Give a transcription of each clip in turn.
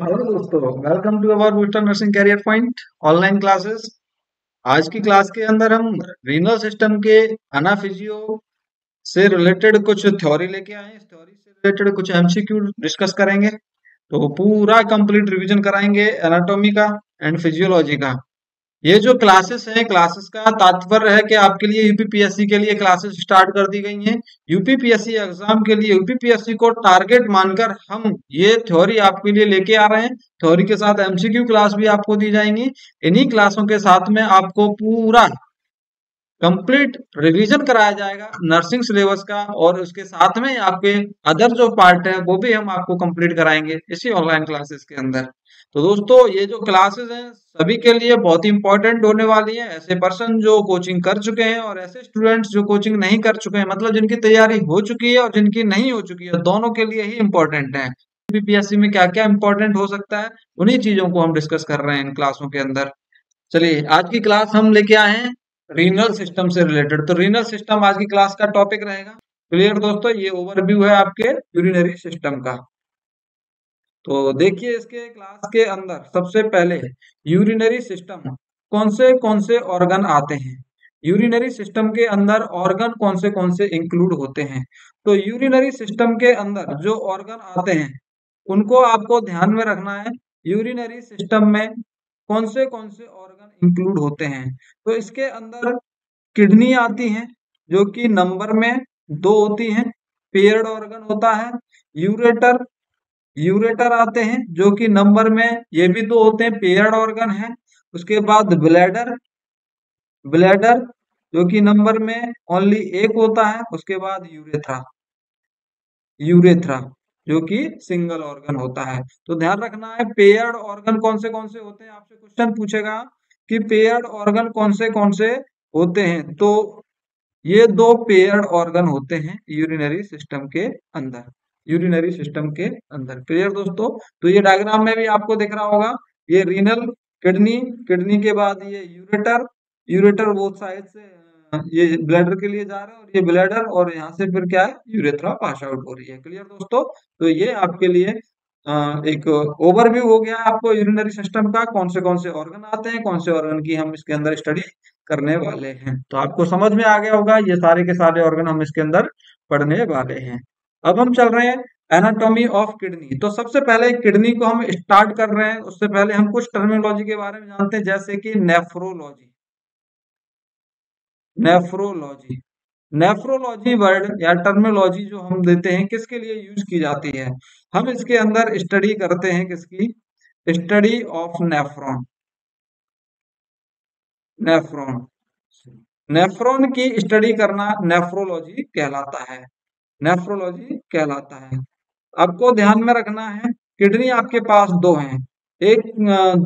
Hello दोस्तों welcome to our booster nursing career point online classes आज की class के अंदर हम रीनल सिस्टम के अनाफिजियो से रिलेटेड कुछ थ्योरी लेके आए इस थ्योरी से रिलेटेड कुछ एमसीक्यू डिस्कस करेंगे। तो पूरा कंप्लीट रिवीजन कराएँगे एनाटॉमी का एंड फिजियोलॉजी का। ये जो क्लासेस हैं क्लासेस का तात्पर्य है कि आपके लिए यूपीपीएससी के लिए क्लासेस स्टार्ट कर दी गई हैं। यूपीपीएससी एग्ज़ाम के लिए यूपीपीएससी को टारगेट मानकर हम ये थ्योरी आपके लिए लेके आ रहे हैं। थ्योरी के साथ एमसीक्यू क्लास भी आपको दी जाएँगी। इन्हीं क्लासों के साथ में आपको पूरा कंप्लीट रिवीजन कराया जाएगा नर्सिंग सिलेबस का और उसके साथ में आपके अदर जो पार्ट है, वो भी हम आपको कंप्लीट कराएँगे इसी ऑनलाइन क्लासेस के अंदर। तो दोस्तों, ये जो क्लासेस हैं, सभी के लिए बहुत ही इंपॉर्टेंट होने वाली है। ऐसे पर्सन जो कोचिंग कर चुके हैं और ऐसे स्टूडेंट्स जो कोचिंग नहीं कर चुके हैं मतलब जिनकी तैयारी हो चुकी है और जिनकी नहीं हो चुकी है, दोनों के लिए ही इंपॉर्टेंट है। बीपीएससी में क्या क्या इंपॉर्टेंट हो सकता है, उन्हीं चीज़ों को हम डिस्कस कर रहे हैं इन क्लासों के अंदर। चलिए, आज की क्लास हम लेके आए हैं रीनल सिस्टम से रिलेटेड तो रीनल सिस्टम आज की क्लास का टॉपिक रहेगा। क्लियर दोस्तों, ये ओवरव्यू है आपके यूरिनरी सिस्टम का। तो देखिए इसके क्लास के अंदर सबसे पहले यूरिनरी सिस्टम कौन से कौन से ऑर्गन आते हैं? यूरिनरी सिस्टम के अंदर ऑर्गन कौन से कौन से इंक्लूड होते हैं? तो यूरिनरी सिस्टम के अंदर जो ऑर्गन आते हैं, उनको आपको ध्यान में रखना है। यूरिनरी सिस्टम में कौन से कौन से ऑर्गन इंक्लूड होते हैं? तो इसके अंदर किडनी आती है, जो कि नंबर में दो होती है पेयर्ड ऑर्गन होता है यूरेटर यूरेटर आते हैं, जो कि नंबर में, ये भी दो होते हैं, पेयर्ड ऑर्गन है। उसके बाद ब्लैडर ब्लैडर, जो कि नंबर में ओनली एक होता है, उसके बाद यूरेथ्रा यूरेथ्रा, जो कि सिंगल ऑर्गन होता है। तो ध्यान रखना है, पेयर्ड ऑर्गन कौन से कौन से होते हैं? आपसे क्वेश्चन पूछेगा कि पेयर्ड ऑर्गन कौन से कौन से होते हैं? तो ये दो पेयर्ड ऑर्गन होते हैं, यूरिनरी सिस्टम के अंदर। यूरिनरी सिस्टम के अंदर। क्लियर दोस्तों? तो ये डायग्राम में भी आपको दिख रहा होगा, ये रीनल किडनी किडनी के बाद ये यूरेटर यूरेटर बोथ साइड से ये ब्लैडर के लिए जा रहे हैं और ये ब्लैडर और यहाँ से फिर क्या है? यूरेथ्रा पास आउट हो रही है। क्लियर दोस्तों? तो ये आपके लिए एक ओवरव्यू हो गया आपको यूरिनरी सिस्टम का, कौन से कौन से ऑर्गन आते हैं, कौन से ऑर्गन की हम इसके अंदर स्टडी करने वाले हैं। तो आपको समझ में आ गया होगा, ये सारे के सारे ऑर्गन हम इसके अंदर पढ़ने वाले हैं। अब हम चल रहे हैं एनाटॉमी ऑफ़ किडनी तो सबसे पहले किडनी को हम स्टार्ट कर रहे हैं, उससे पहले हम कुछ टर्मिनोलॉजी के बारे में जानते हैं, जैसे कि नेफ्रोलॉजी नेफ्रोलॉजी नेफ्रोलॉजी वर्ड या टर्मिनोलॉजी जो हम देते हैं, किसके लिए यूज़ की जाती है? हम इसके अंदर स्टडी करते हैं किसकी? Study of nephron nephron nephron की स्टडी करना नेफ्रोलॉजी कहलाता है। नेफ्रोलॉजी कहलाता है। आपको ध्यान में रखना है, किडनी आपके पास दो हैं। एक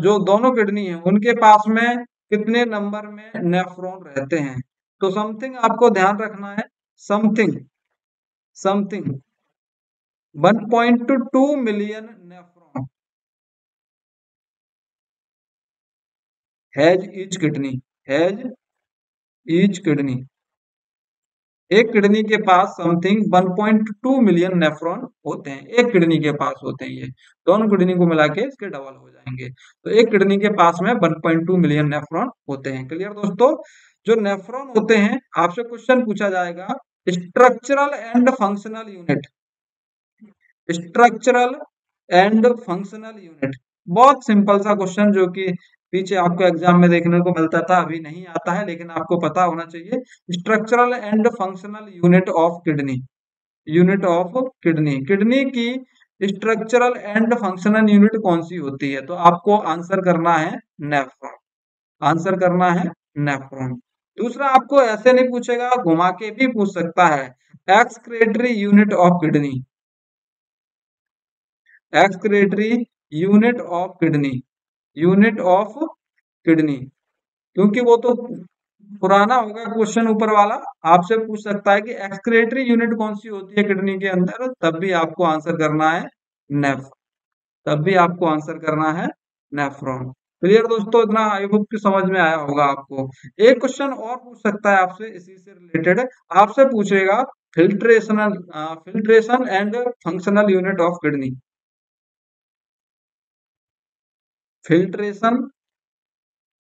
जो दोनों किडनी है, उनके पास में कितने नंबर में नेफ्रॉन रहते हैं? तो समथिंग आपको ध्यान रखना है something something 1.2 million nephron has each kidney has each kidney एक किडनी के पास समथिंग 1.2 मिलियन नेफ्रॉन होते हैं। एक किडनी के पास होते हैं ये। दोनों किडनी को मिला के इसके डबल हो जाएँगे। तो एक किडनी के पास में 1.2 मिलियन नेफ्रॉन होते हैं। क्लियर दोस्तों? जो नेफ्रॉन होते हैं, आपसे क्वेश्चन पूछा जाएगा structural and functional unit structural and functional unit बहुत सिंपल सा क्वेश्चन जो कि पीछे आपको एग्ज़ाम में देखने को मिलता था, अभी नहीं आता है, लेकिन आपको पता होना चाहिए structural and functional unit of kidney unit of kidney kidney की स्ट्रक्चरल एंड फंक्शनल यूनिट कौन सी होती है? तो आपको आंसर करना है नेफ्रॉन आंसर करना है नेफ्रॉन दूसरा आपको ऐसे नहीं पूछेगा, घुमा के भी पूछ सकता है excretory unit of kidney excretory unit of kidney unit of kidney. क्योंकि वो तो पुराना होगा क्वेश्चन ऊपर वाला, आपसे पूछ सकता है कि एक्सक्रेटरी यूनिट कौन सी होती है किडनी के अंदर, तब भी आपको आंसर करना है नेफ, तब भी आपको आंसर करना है नेफ्रॉन। क्लियर दोस्तों? इतना आई होप की समझ में आया होगा आपको। एक क्वेश्चन और पूछ सकता है आपसे, इसी से रिलेटेड। आपसे पूछेगा filtration filtration and functional unit of kidney. Filtration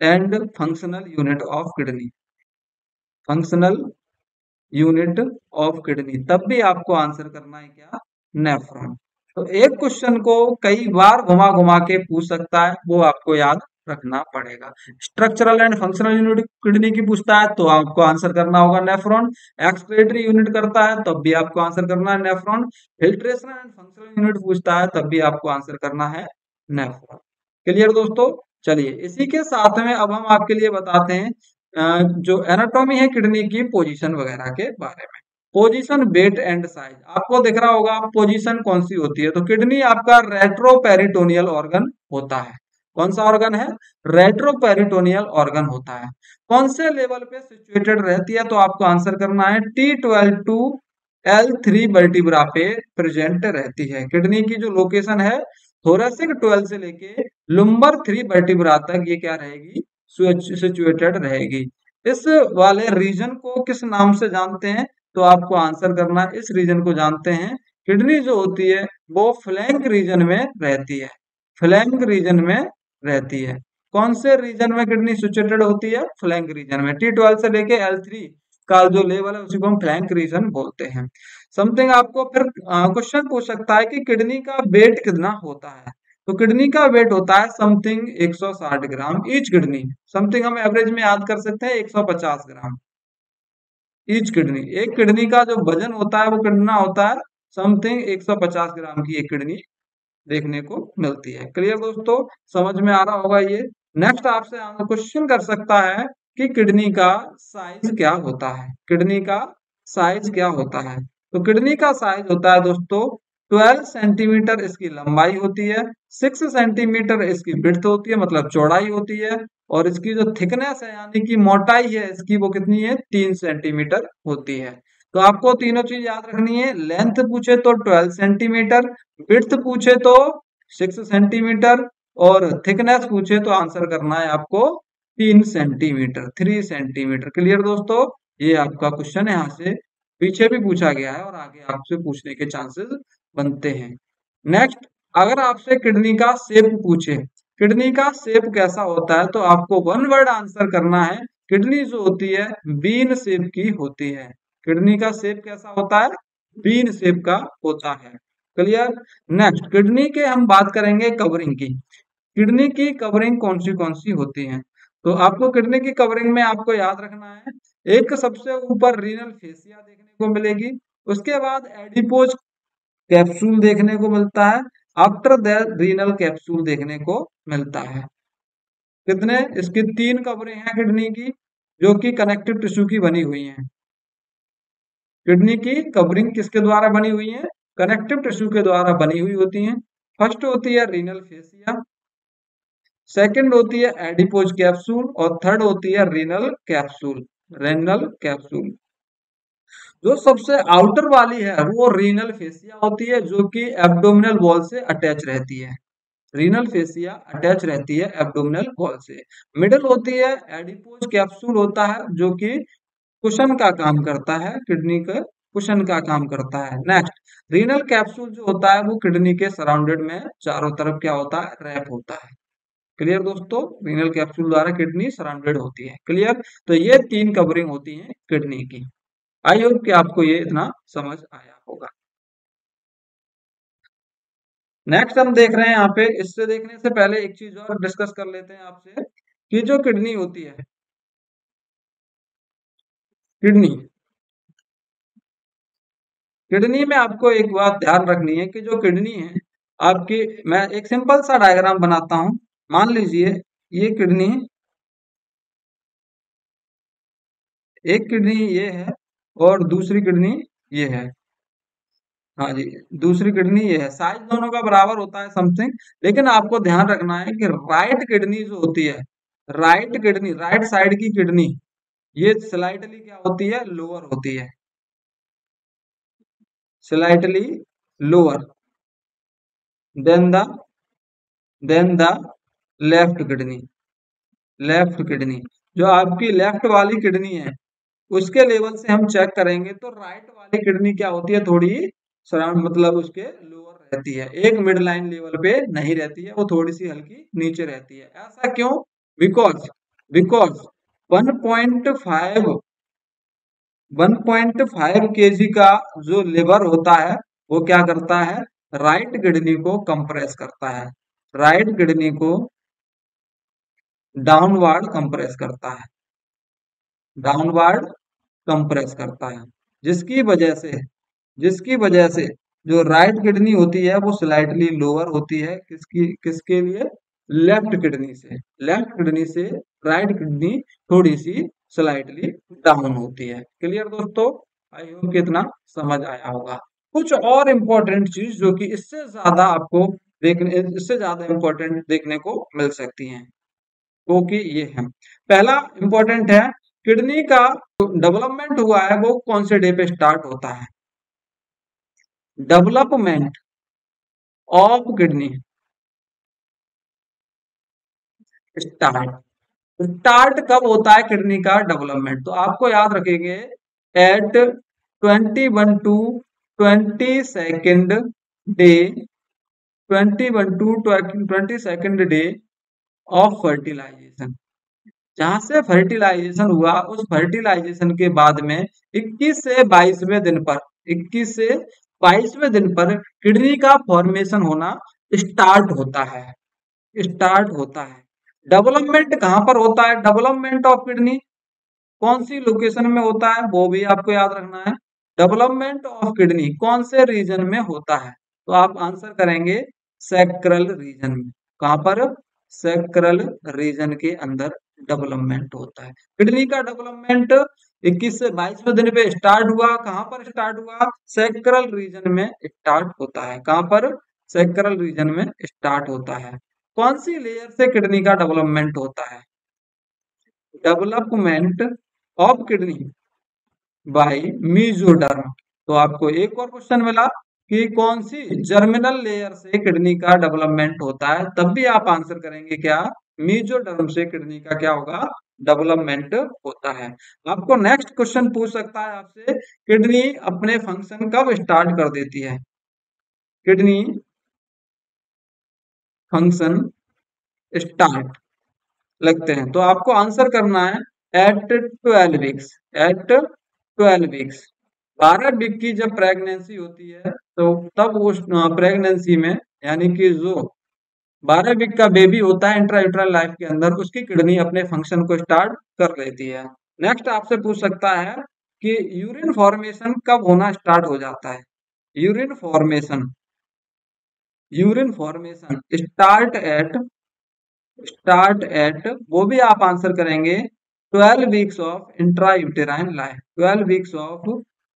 and functional unit of kidney functional unit of kidney तब भी आपको आंसर करना है क्या? नेफ्रॉन तो एक क्वेश्चन को कई बार घुमा घुमा के पूछ सकता है, वो आपको याद रखना पड़ेगा। Structural and functional unit kidney की पूछता है तो आपको आंसर करना होगा नेफ्रॉन एक्सक्रेटरी यूनिट करता है, तब भी आपको आंसर करना है nephron filtration and functional unit पूछता है, तब भी आपको आंसर करना है नेफ्रॉन क्लियर दोस्तों? चलिए, इसी के साथ में अब हम आपके लिए बताते हैं जो एनाटॉमी है किडनी की पोजीशन वगैरह के बारे में। पोजीशन वेट एंड साइज़ आपको दिख रहा होगा पोजीशन कौन सी होती है? तो किडनी आपका रेट्रोपेरिटोनियल ऑर्गन होता है। कौन सा ऑर्गन है? रेट्रोपेरिटोनियल ऑर्गन होता है। कौन से लेवल पे सिचुएटेड रहती है? तो आपको आंसर करना है T twelve to L three vertebra पे प्रेजेंट रहती है। किडनी की जो लोकेशन है थोरेसिक ट्वेल्व से लेके लुम्बर थ्री वर्टिब्रा तक ये क्या रहेगी? सिचुएटेड रहेगी। इस वाले रीजन को किस नाम से जानते हैं? तो आपको आंसर करना इस रीजन को जानते हैं। किडनी जो होती है, वो फ्लैंक रीजन में रहती है। फ्लैंक रीजन में रहती है। कौन से रीजन में किडनी सिचुएटेड होती है? फ्लैंक रीजन में। टी ट्वेल्व से लेके एल थ्री का जो लेवल है, उसी को हम फ्लैंक रीजन बोलते हैं। समथिंग आपको फिर क्वेश्चन पूछ सकता है कि किडनी का वेट कितना होता है? तो किडनी का वेट होता है something 160 gram each kidney. Something हम एवरेज में याद कर सकते हैं 150 ग्राम। Each kidney. एक किडनी का जो वज़न होता है, वो कितना होता है? समथिंग 150 ग्राम की एक किडनी देखने को मिलती है। क्लियर दोस्तों? समझ में आ रहा होगा ये? नेक्स्ट आपसे क्वेश्चन कर सकता है कि किडनी का साइज़ क्या होता है? किडनी का साइज़ क्या होता है? तो किडनी का साइज़ होता है दोस्तों 12 सेंटीमीटर इसकी लंबाई होती है 6 सेंटीमीटर इसकी बिड्थ होती है मतलब चौड़ाई होती है, और इसकी जो थिकनेस है, यानी कि मोटाई है, इसकी वो कितनी है, तीन सेंटीमीटर होती है। तो आपको तीनों चीज़ याद रखनी है लेंथ पूछे तो 12 सेंटीमीटर बिड्थ पूछे तो 6 सेंटीमीटर और थिकनेस पूछे तो आंसर करना है आपको तीन सेंटीमीटर थ्री सेंटीमीटर क्लियर दोस्तों? ये आपका क्वेश्चन यहाँ से पीछे भी पूछा गया है और आगे आपसे पूछने के चांसेस बनते हैं। नेक्स्ट अगर आपसे किडनी का सेप पूछे, किडनी का सेप कैसा होता है तो आपको वन वर्ड आंसर करना है। किडनी जो होती है बीन सेप की होती है। किडनी का सेप कैसा होता है? बीन सेप का होता है। क्लियर नेक्स्ट किडनी के हम बात करेंगे कवरिंग की। किडनी की कवरिंग कौन सी कौन सी होती है? तो आपको किडनी की कवरिंग में आपको याद रखना है एक सबसे ऊपर रीनल फेसिया देखने को मिलेगी, उसके बाद एडिपोज कैप्सूल देखने को मिलता है आफ्टर दैट रीनल कैप्सूल देखने को मिलता है। कितने? इसकी तीन कवरें हैं किडनी की, जो कि कनेक्टिव टिश्यू की बनी हुई हैं। किडनी की कवरिंग किसके द्वारा बनी हुई है? कनेक्टिव टिश्यू के द्वारा बनी हुई होती है। फ़र्स्ट होती है रीनल फेसिया सेकंड होती है एडिपोज कैप्सूल और थर्ड होती है रीनल कैप्सूल रेनल कैप्सूल जो सबसे आउटर वाली है, वो रीनल फेसिया होती है, जो कि एब्डोमिनल वॉल से अटैच रहती है। रीनल फेसिया अटैच रहती है एब्डोमिनल वॉल से। मिडल होती है एडिपोज कैप्सूल होता है, जो कि कुशन का काम करता है किडनी का कुशन का काम करता है। नेक्स्ट रीनल कैप्सूल जो होता है, वो किडनी के सराउंडेड में चारों तरफ़ क्या होता है? रैप होता है। क्लियर दोस्तों? रीनल कैप्सूल द्वारा किडनी सराउंडेड होती है। क्लियर तो ये तीन कवरिंग होती है किडनी की। आई होप कि आपको ये इतना समझ आया होगा। नेक्स्ट हम देख रहे हैं यहाँ पे। इससे देखने से पहले एक चीज़ और डिस्कस कर लेते हैं आपसे कि जो किडनी होती है किडनी किडनी में आपको एक बात ध्यान रखनी है कि जो किडनी है, आपकी, मैं एक सिंपल सा डायग्राम बनाता हूँ। मान लीजिए, ये किडनी, एक किडनी ये है और दूसरी किडनी ये है। हाँ जी, दूसरी किडनी ये है। साइज़ दोनों का बराबर होता है समथिंग लेकिन आपको ध्यान रखना है कि राइट किडनी जो होती है राइट किडनी राइट साइड की किडनी, ये स्लाइटली क्या होती है? लोअर होती है। Slightly lower than the than the left kidney left kidney जो आपकी लेफ़्ट वाली किडनी है, उसके लेवल से हम चेक करेंगे तो राइट वाली किडनी क्या होती है? थोड़ी सराउंड मतलब उसके लोअर रहती है। एक मिड लाइन लेवल पे नहीं रहती है, वो थोड़ी सी हल्की नीचे रहती है। ऐसा क्यों? बिकॉज़ बिकॉज़ 1.5 1.5 केजी का जो लेबर होता है, वो क्या करता है? राइट किडनी को कंप्रेस करता है। राइट किडनी को डाउनवर्ड कंप्रेस करता है। डाउनवर्ड कंप्रेस करता है। जिसकी वजह से, जिसकी वजह से जो राइट किडनी होती है, वो स्लाइटली लोअर होती है। किसकी, किसके लिए? लेफ़्ट किडनी से। लेफ़्ट किडनी से राइट किडनी थोड़ी सी स्लाइटली डाउन होती है। क्लियर दोस्तों? आई होप कि इतना समझ आया होगा। कुछ और इम्पोर्टेंट चीज़ जो कि इससे ज़्यादा आपको देखने, इससे ज़्यादा इम्पोर्टेंट देखने को मिल सकती हैं। वो कि ये है। पहला इंपॉर्टेंट है, किडनी का डेवलपमेंट हुआ है, वो कौन से डे पे स्टार्ट होता है? Development of kidney start start कब होता है किडनी का डेवलपमेंट तो आपको याद रखेंगे at twenty one to twenty second day twenty one to twenty second day of fertilization जहाँ से फर्टिलाइजेशन हुआ, उस फर्टिलाइजेशन के बाद में 21 से 22वें दिन पर 21 से 22वें दिन पर किडनी का फॉर्मेशन होना स्टार्ट होता है। स्टार्ट होता है। डेवलपमेंट कहाँ पर होता है? डेवलपमेंट ऑफ़ किडनी कौन सी लोकेशन में होता है? वो भी आपको याद रखना है। डेवलपमेंट ऑफ़ किडनी कौन से रीजन में होता है? तो आप आंसर करेंगे सेक्रल रीजन में। कहाँ पर? सेक्रल रीजन के अंदर डेवलपमेंट होता है। किडनी का डेवलपमेंट 21 से 22वें दिन पे स्टार्ट हुआ। कहाँ पर स्टार्ट हुआ? सेक्रल रीजन में स्टार्ट होता है। कहाँ पर? सेक्रल रीजन में स्टार्ट होता है। कौन सी लेयर से किडनी का डेवलपमेंट होता है? Development of kidney by mesoderm तो आपको एक और क्वेश्चन मिला। कि कौन सी जर्मिनल लेयर से किडनी का डेवलपमेंट होता है, तब भी आप आंसर करेंगे क्या? मीजोडर्म से किडनी का क्या होगा? डेवलपमेंट होता है। आपको नेक्स्ट क्वेश्चन पूछ सकता है आपसे किडनी अपने फ़ंक्शन कब स्टार्ट कर देती है? किडनी फ़ंक्शन स्टार्ट लगते हैं। तो आपको आंसर करना है at twelve weeks at twelve weeks बारह वीक की जब प्रेगनेंसी होती है तो तब उस प्रेगनेंसी में, यानी कि जो बारह वीक का बेबी होता है इंट्रायूट्रल लाइफ के अंदर, उसकी किडनी अपने फ़ंक्शन को स्टार्ट कर लेती है। नेक्स्ट आपसे पूछ सकता है कि यूरिन फॉर्मेशन कब होना स्टार्ट हो जाता है? Urine formation urine formation start at start at वो भी आप आंसर करेंगे 12 weeks of intra uterine life 12 weeks of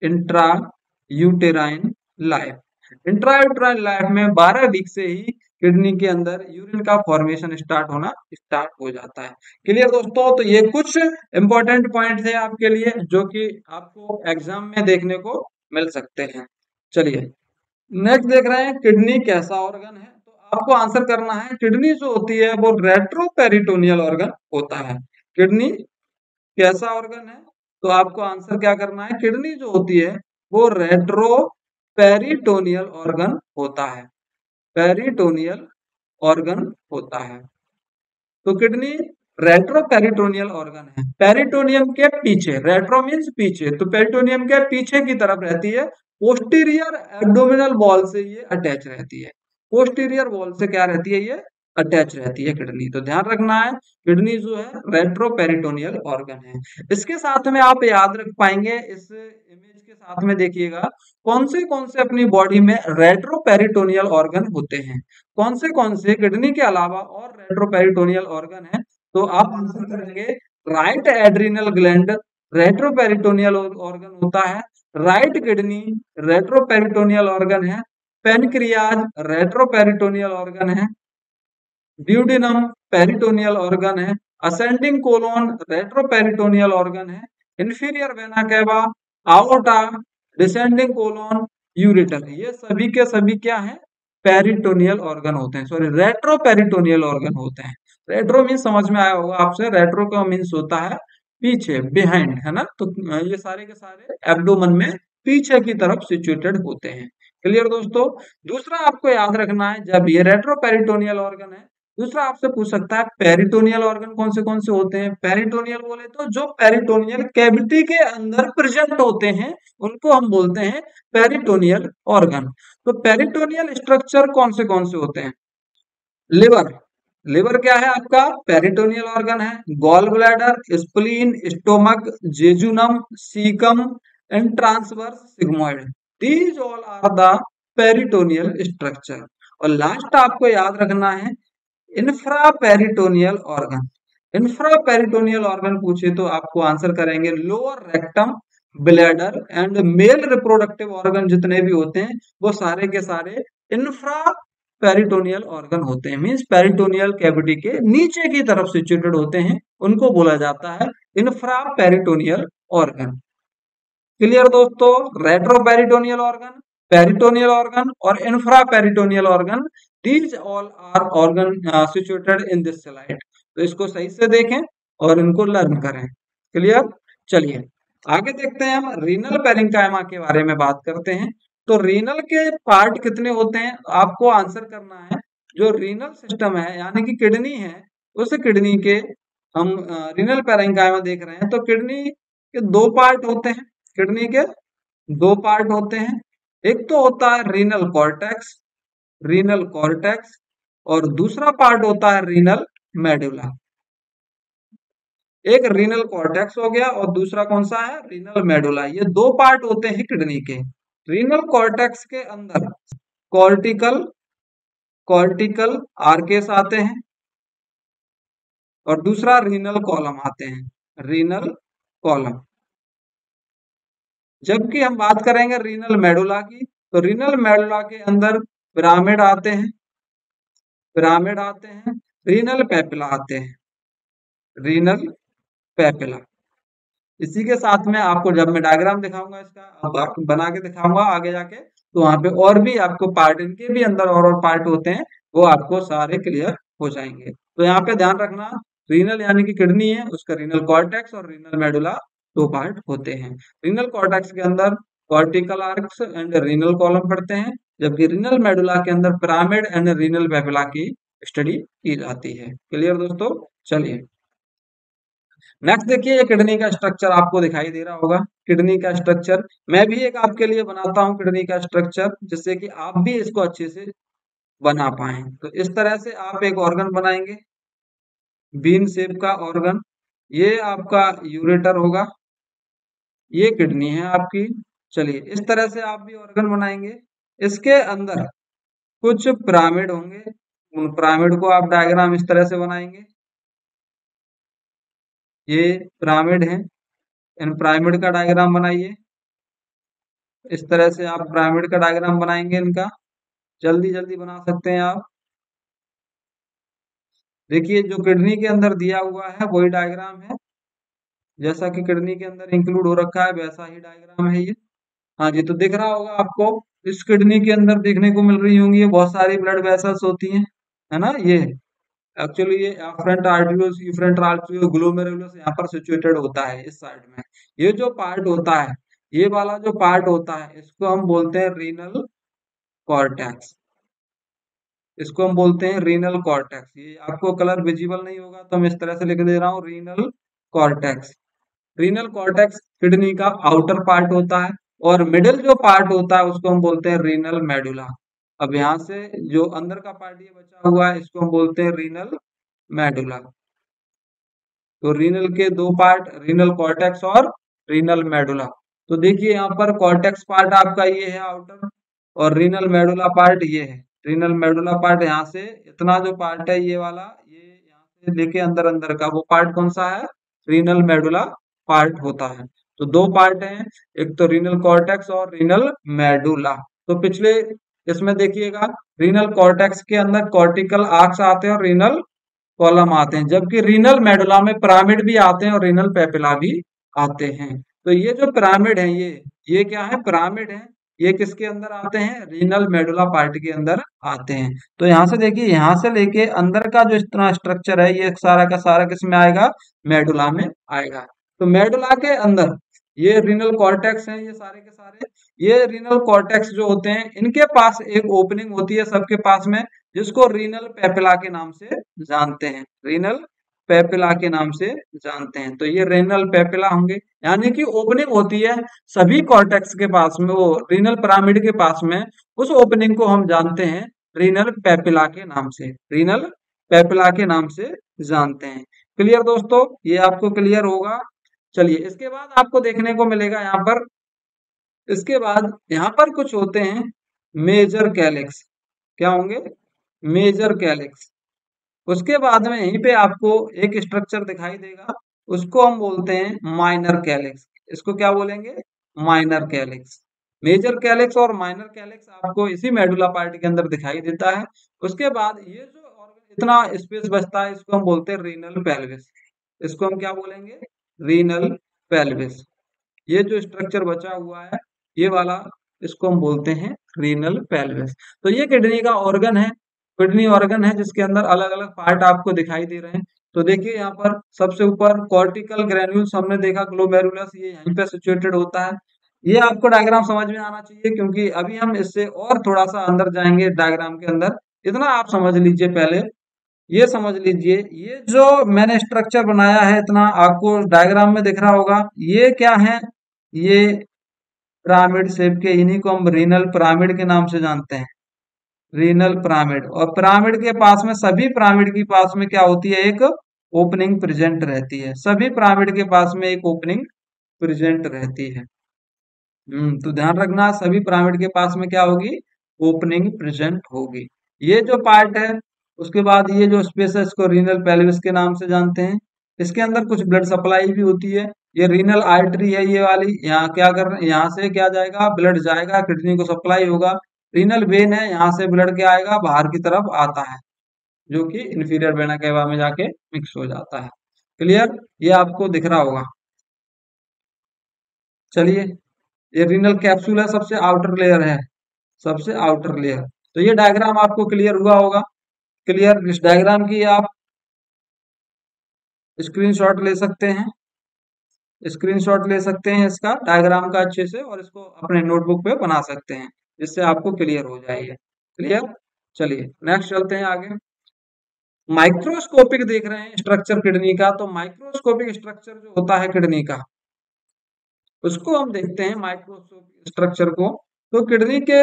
intra uterine life intra uterine life में 12 वीक से ही किडनी के अंदर यूरिन का फॉर्मेशन स्टार्ट होना स्टार्ट हो जाता है। क्लियर दोस्तों? तो ये कुछ इंपॉर्टेंट पॉइंट थे आपके लिए जो कि आपको एग्ज़ाम में देखने को मिल सकते हैं। चलिए नेक्स्ट देख रहे हैं किडनी कैसा ऑर्गन है। तो आपको आंसर करना है किडनी जो होती है वो रेट्रोपेरिटोनियल ऑर्गन होता है। किडनी कैसा ऑर्गन है? तो आपको आंसर क्या करना है? किडनी जो होती है, वो रेट्रो पेरिटोनियल ऑर्गन होता है। पेरिटोनियल ऑर्गन होता है। तो किडनी रेट्रो पेरिटोनियल ऑर्गन है। पेरिटोनियम के पीछे रेट्रो मीन्स पीछे तो पेरिटोनियम के पीछे की तरफ़ रहती है। पोस्टीरियर एब्डोमिनल वॉल से ये अटैच रहती है। पोस्टीरियर वॉल से क्या रहती है ये? अटैच रहती है किडनी। तो ध्यान रखना है, किडनी जो है रेट्रोपेरिटोनियल ऑर्गन है। इसके साथ में आप याद रख पाएँगे, इस इमेज के साथ में देखिएगा, कौन से कौन से अपनी बॉडी में रेट्रोपेरिटोनियल ऑर्गन होते हैं? कौन से कौन से? किडनी के अलावा और रेट्रोपेरिटोनियल ऑर्गन है। तो आप आंसर करेंगे right adrenal gland retroperitoneal organ होता है। राइट किडनी रेट्रोपेरिटोनियल ऑर्गन है। पेनक्रियाज रेट्रोपेरिटोनियल ऑर्गन है। ड्यूडिनम पेरिटोनियल ऑर्गन है असेंडिंग कोलोन रेट्रोपेरिटोनियल ऑर्गन है inferior vena cava aorta descending colon ureter ये सभी के सभी क्या है? पेरिटोनियल ऑर्गन होते हैं। सॉरी रेट्रो पेरिटोनियल ऑर्गन होते हैं। रेट्रो मीन समझ में आया होगा आपसे। रेट्रो का मीन्स होता है पीछे बिहाइंड है ना? तो ये सारे के सारे एब्डोमन में पीछे की तरफ़ सिचुएटेड होते हैं। क्लियर दोस्तों? दूसरा आपको याद रखना है, जब ये रेट्रोपेरिटोनियल ऑर्गन है दूसरा आपसे पूछ सकता है पेरिटोनियल ऑर्गन कौन से कौन से होते हैं? पेरिटोनियल बोले तो जो पेरिटोनियल कैविटी के अंदर प्रेजेंट होते हैं, उनको हम बोलते हैं पेरिटोनियल ऑर्गन तो पेरिटोनियल स्ट्रक्चर कौन से कौन से होते हैं? लिवर लिवर क्या है आपका? पेरिटोनियल ऑर्गन है. Gall bladder spleen stomach jejunum caecum and transverse sigmoid these all are the peritoneal structure और लास्ट आपको याद रखना है infra peritoneal organ infra peritoneal organ पूछे तो आपको आंसर करेंगे lower rectum bladder and male reproductive organ जितने भी होते हैं, वो सारे के सारे इंफ्रा पेरिटोनियल ऑर्गन होते हैं। मीन्स पेरिटोनियल कैविटी के नीचे की तरफ़ सिचुएटेड होते हैं, उनको बोला जाता है इंफ्रा पेरिटोनियल ऑर्गन क्लियर दोस्तों? Retro peritoneal organ peritoneal organ और infra peritoneal organ these all are organ situated in this slide तो इसको सही से देखें और इनको लर्न करें। क्लियर चलिए, आगे देखते हैं हम रीनल पेरिंकाइमा के बारे में बात करते हैं। तो रीनल के पार्ट कितने होते हैं? आपको आंसर करना है। जो रीनल सिस्टम है, यानी कि किडनी है, उस किडनी के हम रीनल पेरेंकाइमा देख रहे हैं। तो किडनी के दो पार्ट होते हैं। किडनी के दो पार्ट होते हैं। एक तो होता है रीनल कॉर्टेक्स रीनल कॉर्टेक्स और दूसरा पार्ट होता है रीनल मेडुला एक रीनल कॉर्टेक्स हो गया और दूसरा कौन सा है? रीनल मेडुला ये दो पार्ट होते हैं किडनी के. रीनल कॉर्टेक्स के अंदर कॉर्टिकल कॉर्टिकल आर्केस आते हैं और दूसरा रीनल कॉलम आते हैं. रीनल कॉलम जबकि हम बात करेंगे रीनल मेडुला की तो रीनल मेडुला के अंदर पिरामिड आते हैं पिरामिड आते हैं, रीनल पेपिला आते हैं, रीनल पेपिला। इसी के साथ में आपको जब मैं डायग्राम दिखाऊँगा इसका बना के दिखाऊँगा आगे जाके तो वहाँ पे और भी आपको पार्ट इनके भी अंदर और और पार्ट होते हैं, वो आपको सारे क्लियर हो जाएँगे। तो यहाँ पे ध्यान रखना, रीनल यानी कि किडनी है, उसका रीनल कॉर्टेक्स और रीनल मेडुला दो पार्ट होते हैं। रीनल कॉर्टेक्स के अंदर cortical arcs and renal column पड़ते हैं जबकि रीनल मेडुला के अंदर पिरामिड एंड रीनल पेपिला की स्टडी की जाती है। क्लियर दोस्तों? चलिए। नेक्स्ट देखिए किडनी का स्ट्रक्चर आपको दिखाई दे रहा होगा। किडनी का स्ट्रक्चर मैं भी एक आपके लिए बनाता हूँ किडनी का स्ट्रक्चर जिससे कि आप भी इसको अच्छे से बना पाए। तो इस तरह से आप एक ऑर्गन बनाएँगे। बीन सेप का ऑर्गन ये आपका यूरेटर होगा। ये किडनी है आपकी। चलिए, इस तरह से आप भी ऑर्गन बनाएँगे। इसके अंदर कुछ पिरामिड होंगे। उन पिरामिड को आप डायग्राम इस तरह से बनाएँगे। ये पिरामिड है। इन पिरामिड का डायग्राम बनाइए। इस तरह से आप पिरामिड का डायग्राम बनाएँगे इनका। जल्दी जल्दी बना सकते हैं आप। देखिए, जो किडनी के अंदर दिया हुआ है, वही डायग्राम है। जैसा कि किडनी के अंदर इंक्लूड हो रखा है, वैसा ही डायग्राम है ये। हाँ जी तो दिख रहा होगा आपको। इस किडनी के अंदर देखने को मिल रही होंगी बहुत सारी ब्लड वेसल्स होती हैं, है ना, ये। एक्चुअली ये फ्रंट आर्टियोस फ्रंट आर्टियो ग्लोमेरुलस यहाँ पर सिचुएटेड होता है, इस साइड में। ये जो पार्ट होता है, ये वाला जो पार्ट होता है, इसको हम बोलते हैं रीनल कॉर्टेक्स इसको हम बोलते हैं रीनल कॉर्टेक्स ये आपको कलर विजिबल नहीं होगा तो मैं इस तरह से लिख दे रहा हूँ renal cortex renal cortex kidney का आउटर पार्ट होता है और मिडिल जो पार्ट होता है, उसको हम बोलते हैं रीनल मेडुला अब यहाँ से जो अंदर का पार्ट ये बचा हुआ है, इसको हम बोलते हैं रीनल मेडुला तो रीनल के दो पार्ट रीनल कॉर्टेक्स और रीनल मेडुला तो देखिए यहाँ पर कॉर्टेक्स पार्ट आपका ये है आउटर और रीनल मेडुला पार्ट ये है। रीनल मेडुला पार्ट यहाँ से इतना जो पार्ट है, ये वाला, ये यहाँ से लेके अंदर अंदर का वो पार्ट कौन सा है? रीनल मेडुला पार्ट होता है। तो दो पार्ट हैं, एक तो रीनल कॉर्टेक्स और रीनल मेडुला तो पिछले इसमें देखिएगा रीनल कॉर्टेक्स के अंदर कॉर्टिकल आर्क्स आते हैं और रीनल कॉलम आते हैं, जबकि रीनल मेडुला में पिरामिड भी आते हैं और रीनल पेपिला भी आते हैं। तो ये जो पिरामिड है, ये ये क्या है? पिरामिड है। ये किसके अंदर आते हैं? रीनल मेडुला पार्ट के अंदर आते हैं। तो यहाँ से देखिए, यहाँ से लेके अंदर का जो इतना स्ट्रक्चर है, ये सारा का सारा किसमें आएगा? मेडुला में आएगा। तो मेडुला के अंदर ये रिनल कॉर्टेक्स हैं ये सारे के सारे। ये रिनल कॉर्टेक्स जो होते हैं, इनके पास एक ओपनिंग होती है सबके पास में, जिसको रीनल पेपिला के नाम से जानते हैं। रीनल पेपिला के नाम से जानते हैं। तो ये रेनल पेपिला होंगे। यानी कि ओपनिंग होती है सभी कॉर्टेक्स के पास में, वो रीनल पिरामिड के पास में, उस ओपनिंग को हम जानते हैं रीनल पेपिला के नाम से। रीनल पेपिला के नाम से जानते हैं। क्लियर दोस्तों? ये आपको क्लियर होगा। चलिए, इसके बाद आपको देखने को मिलेगा यहाँ पर। इसके बाद यहाँ पर कुछ होते हैं मेजर कैलिक्स क्या होंगे? मेजर कैलिक्स उसके बाद में यहीं पे आपको एक स्ट्रक्चर दिखाई देगा। उसको हम बोलते हैं माइनर कैलिक्स इसको क्या बोलेंगे? माइनर कैलिक्स मेजर कैलिक्स और माइनर कैलिक्स आपको इसी मेडुला पार्टी के अंदर दिखाई देता है। उसके बाद ये जो इतना स्पेस बचता है, इसको हम बोलते हैं रीनल पेल्विस इसको हम क्या बोलेंगे? रीनल पेल्विस ये जो स्ट्रक्चर बचा हुआ है, ये वाला इसको हम बोलते हैं रीनल पेल्विस तो ये किडनी का ऑर्गन है किडनी ऑर्गन है, जिसके अंदर अलग अलग पार्ट आपको दिखाई दे रहे हैं। तो देखिए यहाँ पर सबसे ऊपर कॉर्टिकल ग्रेन्यूल्स हमने देखा ग्लोमेरुलस ये यहीं पे सिचुएटेड होता है। ये आपको डायग्राम समझ में आना चाहिए, क्योंकि अभी हम इससे और थोड़ा सा अंदर जाएँगे डायग्राम के अंदर। इतना आप समझ लीजिए पहले। ये समझ लीजिए, ये जो मैंने स्ट्रक्चर बनाया है, इतना आपको डायग्राम में दिख रहा होगा, ये क्या है? ये पिरामिड शेप के इन्हीं को हम रीनल पिरामिड के नाम से जानते हैं। रीनल पिरामिड और पिरामिड के पास में, सभी पिरामिड के पास में क्या होती है? एक ओपनिंग प्रेजेंट रहती है। सभी पिरामिड के पास में एक ओपनिंग प्रेजेंट रहती है। हम्म तो ध्यान रखना, सभी पिरामिड के पास में क्या होगी? ओपनिंग प्रेजेंट होगी। ये जो पार्ट है उसके बाद ये जो स्पेस है, इसको रीनल पेल्विस के नाम से जानते हैं। इसके अंदर कुछ ब्लड सप्लाई भी होती है। ये रीनल आर्टरी है ये वाली। यहाँ क्या कर यहाँ से क्या जाएगा? ब्लड जाएगा किडनी को सप्लाई होगा। रीनल वेन है, यहाँ से ब्लड क्या आएगा? बाहर की तरफ़ आता है, जो कि इंफीरियर वेना केवा में जाके मिक्स हो जाता है। क्लियर ये आपको दिख रहा होगा। चलिए, ये रीनल कैप्सूल है, सबसे आउटर लेयर है, सबसे आउटर लेयर तो ये डायग्राम आपको क्लियर हुआ होगा। क्लियर? इस डायग्राम की आप स्क्रीनशॉट ले सकते हैं। स्क्रीनशॉट ले सकते हैं इसका, डायग्राम का अच्छे से, और इसको अपने नोटबुक पे बना सकते हैं, जिससे आपको क्लियर हो जाएगा। क्लियर? चलिए नेक्स्ट चलते हैं आगे। माइक्रोस्कोपिक देख रहे हैं स्ट्रक्चर किडनी का तो माइक्रोस्कोपिक स्ट्रक्चर जो होता है किडनी का, उसको हम देखते हैं माइक्रोस्कोपिक स्ट्रक्चर को। तो किडनी के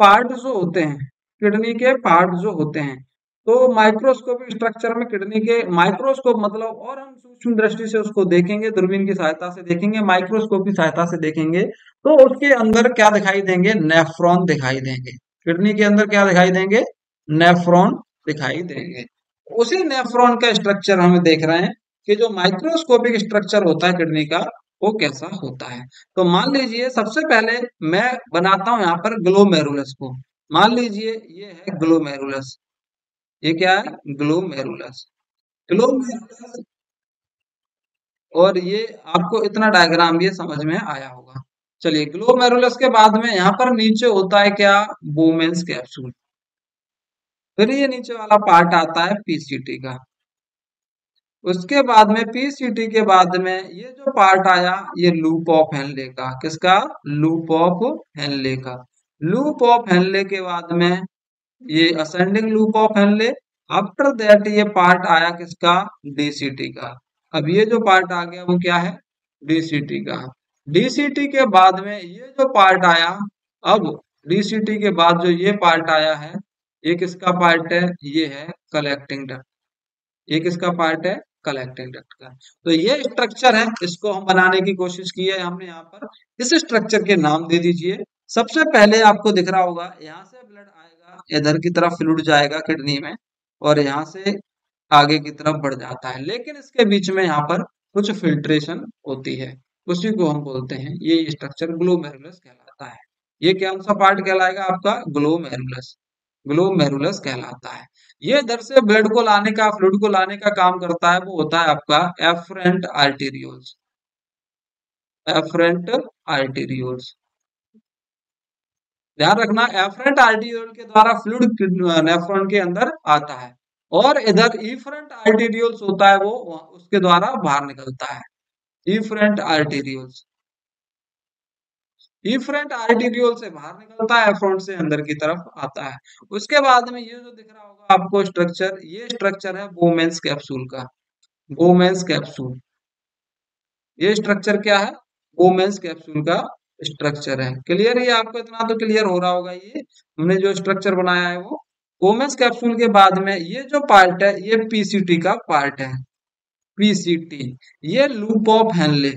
पार्ट जो होते हैं, किडनी के पार्ट जो होते हैं तो माइक्रोस्कोपिक स्ट्रक्चर में किडनी के माइक्रोस्कोप मतलब और हम सूक्ष्म दृष्टि से उसको देखेंगे, दूरबीन की सहायता से देखेंगे, माइक्रोस्कोप की सहायता से देखेंगे तो उसके अंदर क्या दिखाई देंगे? नेफ्रॉन दिखाई देंगे। किडनी के अंदर क्या दिखाई देंगे? नेफ्रॉन दिखाई देंगे। उसी नेफ्रॉन का स्ट्रक्चर हम देख रहे हैं कि जो माइक्रोस्कोपिक स्ट्रक्चर होता है किडनी का, वो कैसा होता है। तो मान लीजिए, सबसे पहले मैं बनाता हूँ यहाँ पर ग्लोमेरुलस को। मान लीजिए, ये है ग्लोमेरुलस। ये क्या है? ग्लोमेरुलस ग्लोमेरुलस और ये आपको इतना डायग्राम ये समझ में आया होगा। चलिए ग्लोमेरुलस के बाद में यहाँ पर नीचे होता है क्या? वोमेन्स कैप्सूल फिर ये नीचे वाला पार्ट आता है पीसीटी का। उसके बाद में पीसीटी के बाद में ये जो पार्ट आया, ये लूप ऑफ़ हेनले का। किसका? लूप ऑफ़ हेनले का। लूप ऑफ़ हेनले के बाद में ये ascending loop of Henle after that ये पार्ट आया किसका? डीसीटी का। अब ये जो पार्ट आ गया वो क्या है? डीसीटी का। डीसीटी के बाद में ये जो पार्ट आया, अब डीसीटी के बाद जो ये पार्ट आया है, ये किसका पार्ट है? ये है कलेक्टिंग डक्ट ये किसका पार्ट है? कलेक्टिंग डक्ट का। तो ये स्ट्रक्चर है, इसको हम बनाने की कोशिश की है। हमने यहाँ पर इस स्ट्रक्चर के नाम दे दीजिए। सबसे पहले आपको दिख रहा होगा, यहाँ से इधर की तरफ़ फ्लूड जाएगा किडनी में और यहाँ से आगे की तरफ़ बढ़ जाता है। लेकिन इसके बीच में यहाँ पर कुछ फिल्ट्रेशन होती है। उसी को हम बोलते हैं, ये स्ट्रक्चर ग्लोमेरुलस कहलाता है। ये कौन सा पार्ट कहलाएगा आपका? ग्लोमेरुलस ग्लोमेरुलस कहलाता है। ये इधर से ब्लड को लाने का फ्लूड को लाने का काम करता है, वो होता है आपका एफरेंट आर्टेरियोल्स एफरेंट आर्टेरियोल्स ध्यान रखना एफरेंट आर्टेरियोल के द्वारा फ्लूड नेफ्रॉन के अंदर आता है और इधर इफरेंट आर्टेरियोल्स होता है वो उसके द्वारा बाहर निकलता है। डिफरेंट आर्टेरियोल्स इफ्रंट आर्टीरियोल से बाहर निकलता है फ्रंट से अंदर की तरफ़ आता है। उसके बाद में ये जो दिख रहा होगा आपको स्ट्रक्चर ये स्ट्रक्चर है बोमेंस कैप्सूल का। बोमेंस कैप्सूल ये स्ट्रक्चर क्या है? बोमेंस कैप्सूल का स्ट्रक्चर है। क्लियर ये आपको? इतना तो क्लियर हो रहा होगा ये। हमने जो स्ट्रक्चर बनाया है वो बोमेंस कैप्सूल के बाद में ये जो पार्ट है, ये पीसीटी का पार्ट है। पीसीटी ये loop of Henle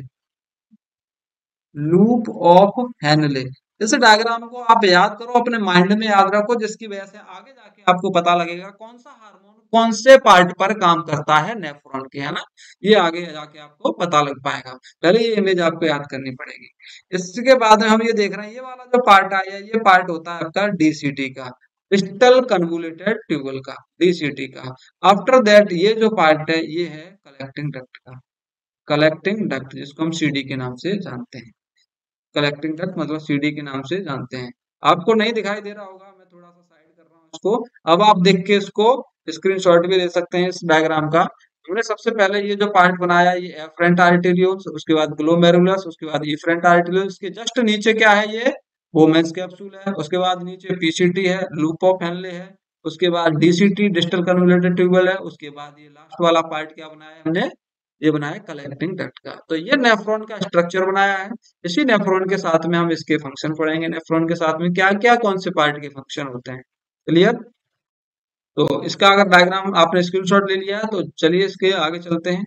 loop of Henle इस डायग्राम को आप याद करो, अपने माइंड में याद रखो, जिसकी वजह से आगे जाके आपको पता लगेगा कौन सा हार्मोन कौन से पार्ट पर काम करता है नेफ्रॉन के, है ना? ये आगे जाके आपको पता लग पाएगा। पहले ये इमेज आपको याद करनी पड़ेगी। इसके बाद में हम ये देख रहे हैं, ये वाला जो पार्ट आया, ये पार्ट होता है आपका डीसीटी का डिजिटल कन्वोल्यूटेड ट्यूबल का डीसीटी का। आफ्टर दैट ये जो पार्ट है, ये है कलेक्टिंग डक्ट का। कलेक्टिंग डक्ट जिसको हम सीडी के नाम से जानते हैं। कलेक्टिंग डक्ट मतलब सीडी के नाम से जानते हैं। आपको नहीं दिखाई दे रहा होगा, मैं थोड़ा सा साइड कर रहा हूँ इसको। अब आप देख के इसको स्क्रीनशॉट भी ले सकते हैं इस डायग्राम का। हमने सबसे पहले ये जो पार्ट बनाया, ये एफ्रंट आर्टेरियोल्स उसके बाद ग्लोमेरुलस उसके बाद इफ्रंट आर्टेरियोल्स के जस्ट नीचे क्या है ये? वोमेंस कैप्सूल है, उसके बाद नीचे पीसीटी है लूप ऑफ़ हेनले है, उसके बाद डीसीटी डिजिटल कन्वोल्यूटेड ट्यूबल है, उसके बाद ये लास्ट वाला पार्ट क्या बनाया हमने? ये बनाया कलेक्टिंग डक्ट का। तो ये नेफ्रॉन का स्ट्रक्चर बनाया है। इसी नेफ्रॉन के साथ में हम इसके फ़ंक्शन पढ़ेंगे। नेफ्रॉन के साथ में क्या क्या कौन से पार्ट के फ़ंक्शन होते हैं? क्लियर तो इसका अगर डायग्राम आपने स्क्रीनशॉट ले लिया तो चलिए इसके आगे चलते हैं।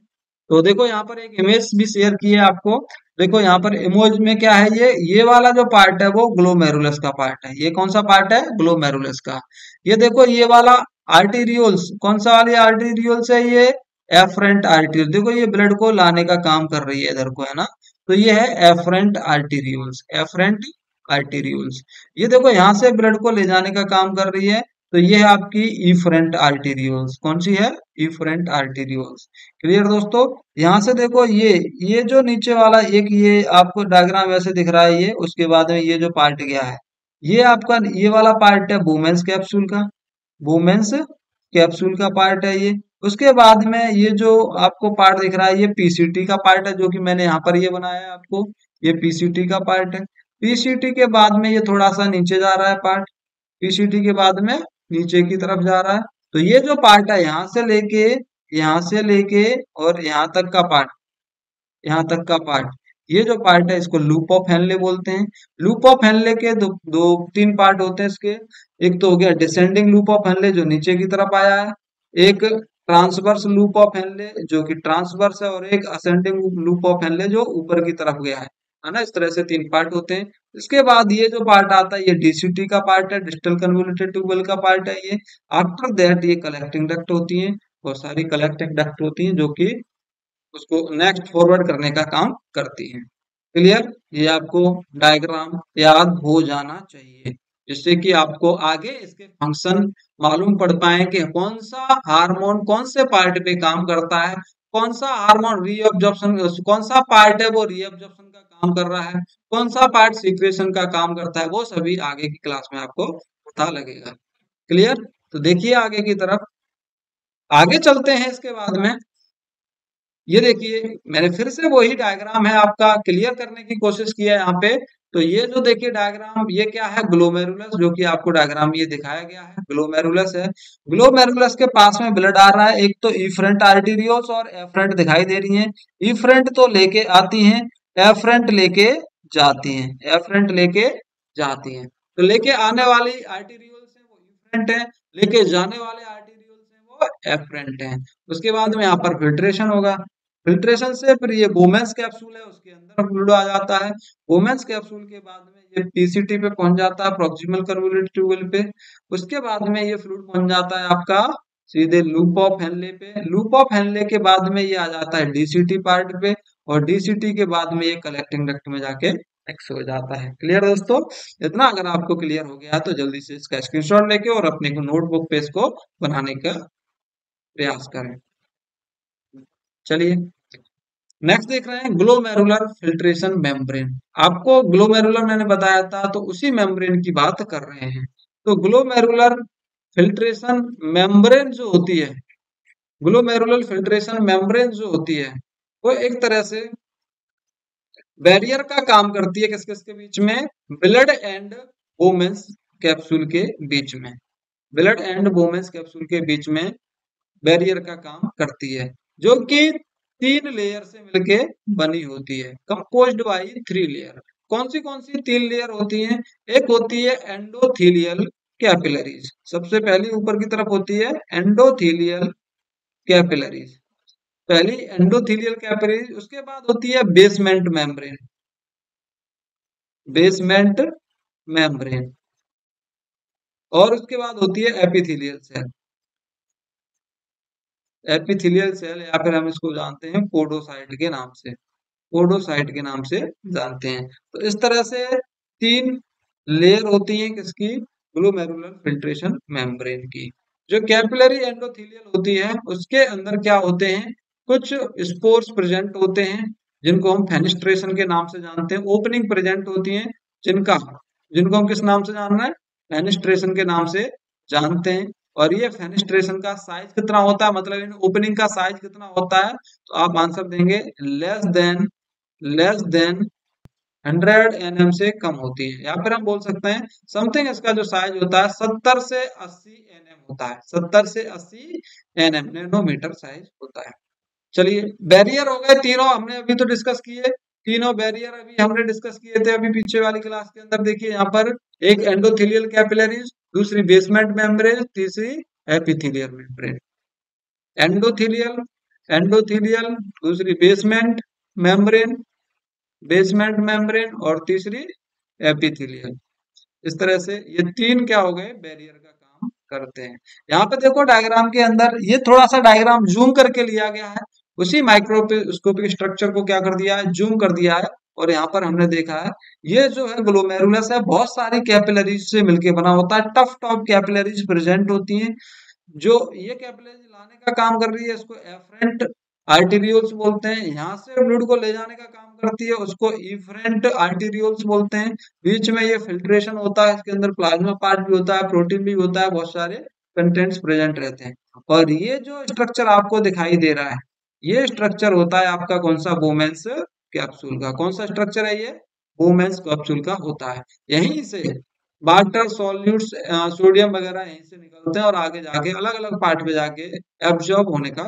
तो देखो यहाँ पर एक इमेज भी शेयर की है आपको। देखो यहाँ पर इमेज में क्या है ये? ये वाला जो पार्ट है वो ग्लोमेरुलस का पार्ट है। ये कौन सा पार्ट है? ग्लोमेरुलस का। ये देखो ये वाला आर्टीरियोल्स कौन सा वाली आर्टीरियोल्स है ये? एफरेंट आर्टीरियल देखो ये ब्लड को लाने का काम कर रही है इधर को, है ना? तो ये है एफरेंट आर्टीरियोल्स एफरेंट आर्टीरियोल्स ये देखो यहाँ से ब्लड को ले जाने का काम कर रही है। तो ये है आपकी इफरेंट आर्टीरियोल्स कौन सी है? इफरेंट आर्टीरियोल्स क्लियर दोस्तों? यहाँ से देखो ये ये जो नीचे वाला एक ये आपको डायग्राम वैसे दिख रहा है ये, उसके बाद में ये जो पार्ट गया है, ये आपका ये वाला पार्ट है वुमेन्स कैप्सूल का। वुमेन्स कैप्सूल का पार्ट है ये। उसके बाद में ये जो आपको पार्ट दिख रहा है, ये पीसीटी का पार्ट है, जो कि मैंने यहाँ पर ये बनाया है आपको। ये पीसीटी का पार्ट है। पीसीटी के बाद में ये थोड़ा सा नीचे जा रहा है पार्ट पीसीटी के बाद में नीचे की तरफ़ जा रहा है। तो ये जो पार्ट है यहाँ से लेके यहाँ से लेके और यहाँ तक का पार्ट यहाँ तक का पार्ट। ये जो पार्ट है इसको लूप ऑफ़ हेनले बोलते हैं। लूप ऑफ़ हेनले के दो, दो तीन पार्ट होते हैं इसके। एक तो हो गया डिसेंडिंग लूप ऑफ़ हेनले जो नीचे की तरफ़ आया है। एक ट्रांसवर्स लूप ऑफ़ हेनले जो कि ट्रांसवर्स है और एक असेंडिंग लूप ऑफ़ हेनले जो ऊपर की तरफ़ गया है। है ना? इस तरह से तीन पार्ट होते हैं। इसके बाद ये जो पार्ट आता है, ये डीसीटी का पार्ट है डिजिटल कन्वोल्यूटेड ट्यूबल का पार्ट है ये। आफ्टर दैट ये कलेक्टिंग डक्ट होती है, बहुत सारी कलेक्टिंग डक्ट होती हैं जो कि उसको नेक्स्ट फॉरवर्ड करने का काम करती हैं। क्लियर ये आपको डायग्राम याद हो जाना चाहिए, जिससे कि आपको आगे इसके फ़ंक्शन मालूम पड़ पाए कि कौन सा हार्मोन कौन से पार्ट पे काम करता है, कौन सा हार्मोन रीअब्जॉर्प्शन कौन सा पार्ट है वो रीअब्जॉर्प्शन का काम कर रहा है, कौन सा पार्ट सीक्रेशन का काम करता है, वो सभी आगे की क्लास में आपको पता लगेगा। क्लियर तो देखिए आगे की तरफ़। आगे चलते हैं इसके बाद में। ये देखिए, मैंने फिर से वही डायग्राम है आपका क्लियर करने की कोशिश किया है यहाँ पे। तो ये जो देखिए डायग्राम ये क्या है? ग्लोमेरुलस जो कि आपको डायग्राम ये दिखाया गया है। ग्लोमेरुलस है। ग्लोमेरुलस के पास में ब्लड आ रहा है। एक तो ई फ्रंट आर्टीरियोस और एफ्रंट दिखाई दे रही है। इफ्रंट तो लेके आती हैं। एफ्रंट लेके जाती हैं। एफ्रंट लेके जाती हैं। तो लेके आने वाली आर्टीरियोल्स है, वो इफ्रंट है। लेके जाने वाले आर्टीरियोल्स है, वो एफ्रंट है। उसके बाद में यहाँ पर फिल्ट्रेशन होगा। फिल्ट्रेशन से फिर ये वोमेंस कैप्सूल है, उसके अंदर फ्लूड आ जाता है। वोमेंस कैप्सूल के बाद में ये पीसीटी पे पहुँच जाता है प्रोक्सिमल कन्वोल्यूटेड ट्यूबल पे। उसके बाद में ये फ्लूड पहुँच जाता है आपका सीधे लूप ऑफ़ हेनले पे। लूप ऑफ़ हेनले के बाद में ये आ जाता है डीसीटी पार्ट पे। और डीसीटी के बाद में ये कलेक्टिंग डक्ट में जाके एक्स हो जाता है। क्लियर दोस्तों? इतना अगर आपको क्लियर हो गया तो जल्दी से इसका स्क्रीनशॉट लेके और अपने को नोटबुक पे इसको बनाने का प्रयास करें। चलिए नेक्स्ट देख रहे हैं ग्लोमेरुलर फिल्ट्रेशन मेम्ब्रेन आपको ग्लोमेरुलर मैंने बताया था तो उसी मेम्ब्रेन की बात कर रहे हैं। तो ग्लोमेरुलर फिल्ट्रेशन मेम्ब्रेन जो होती है ग्लोमेरुलर फिल्ट्रेशन मेम्ब्रेन जो होती है वो एक तरह से बैरियर का काम करती है किस किस के बीच में? ब्लड एंड वोमेंस कैप्सूल के बीच में। ब्लड एंड वोमेंस कैप्सूल के बीच में बैरियर का काम करती है, जो कि तीन लेयर से मिलके बनी होती है। कंपोज्ड बाई थ्री लेयर कौन सी कौन सी तीन लेयर होती हैं? एक होती है एंडोथीलियल कैपिलरीज सबसे पहली ऊपर की तरफ़ होती है एंडोथीलियल कैपिलरीज पहली एंडोथीलियल कैपिलरीज उसके बाद होती है बेसमेंट मेम्ब्रेन बेसमेंट मेम्ब्रेन और उसके बाद होती है एपिथीलियल सेल एपिथीलियल सेल या फिर हम इसको जानते हैं पोडोसाइट के नाम से। पोडोसाइट के नाम से जानते हैं। तो इस तरह से तीन लेयर होती हैं किसकी? ग्लोमेरुलर फिल्ट्रेशन मेम्ब्रेन की। जो कैपिलरी एंडोथीलियल होती है, उसके अंदर क्या होते हैं? कुछ स्पोर्स प्रेजेंट होते हैं, जिनको हम फेनिस्ट्रेशन के नाम से जानते हैं ओपनिंग प्रेजेंट होती हैं, जिनका, जिनको हम किस नाम से जान रहे हैं? फेनिस्ट्रेशन के नाम से जानते हैं। और ये फेनिस्ट्रेशन का साइज़ कितना होता है? मतलब ओपनिंग का साइज़ कितना होता है? तो आप आंसर देंगे less than less than 100 NM से कम होती है। या फिर हम बोल सकते हैं समथिंग इसका जो साइज़ होता है 70 से 80 एनएम होता है। 70 से 80 एनएम नैनोमीटर साइज़ होता है। चलिए बैरियर हो गए तीनों, हमने अभी तो डिस्कस किए। तीनों बैरियर अभी हमने डिस्कस किए थे अभी पीछे वाली क्लास के अंदर। देखिए, यहाँ पर एक एंडोथिलियल कैपिलरीज दूसरी बेसमेंट मेम्ब्रेन तीसरी एपिथीलियल मेम्ब्रेन एंडोथिलियल एंडोथीलियल दूसरी बेसमेंट मेम्ब्रेन बेसमेंट मेम्ब्रेन और तीसरी एपिथीलियल इस तरह से ये तीन क्या हो गए? बैरियर का काम करते हैं। यहाँ पे देखो डायग्राम के अंदर, ये थोड़ा सा डायग्राम जूम करके लिया गया है। उसी माइक्रोस्कोपिक स्ट्रक्चर को क्या कर दिया है? जूम कर दिया है। और यहाँ पर हमने देखा है, ये जो है ग्लोमेरुलस है, बहुत सारी कैपिलरीज से मिलके बना होता है। टफ टॉप कैपिलरीज प्रेजेंट होती हैं। जो ये कैपिलरीज लाने का काम कर रही है, इसको एफरेंट आर्टीरियोल्स बोलते हैं। यहाँ से फ्लूड को ले जाने का काम करती है, उसको इफरेंट आर्टीरियोल्स बोलते हैं। बीच में ये फिल्ट्रेशन होता है, इसके अंदर प्लाज्मा पार्ट भी होता है प्रोटीन भी होता है, बहुत सारे कंटेंट्स प्रेजेंट रहते हैं। और ये जो स्ट्रक्चर आपको दिखाई दे रहा है ये स्ट्रक्चर होता है आपका कौन सा वोमेंस कैप्सूल का। कौन सा स्ट्रक्चर है ये? वोमेंस कैप्सूल का होता है। यहीं से वाटर सॉल्यूट्स सोडियम वगैरह यहीं से निकलते हैं और आगे जाके अलग अलग पार्ट में जाके एब्जॉर्ब होने का